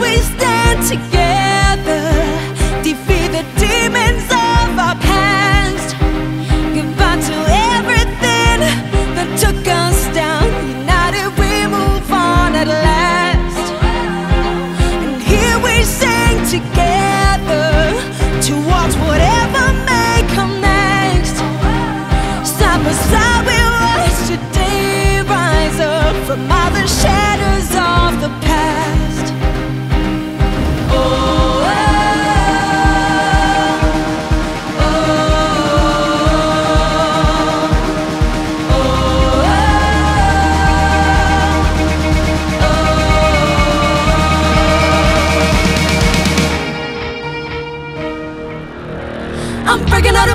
we stand together. I'm breaking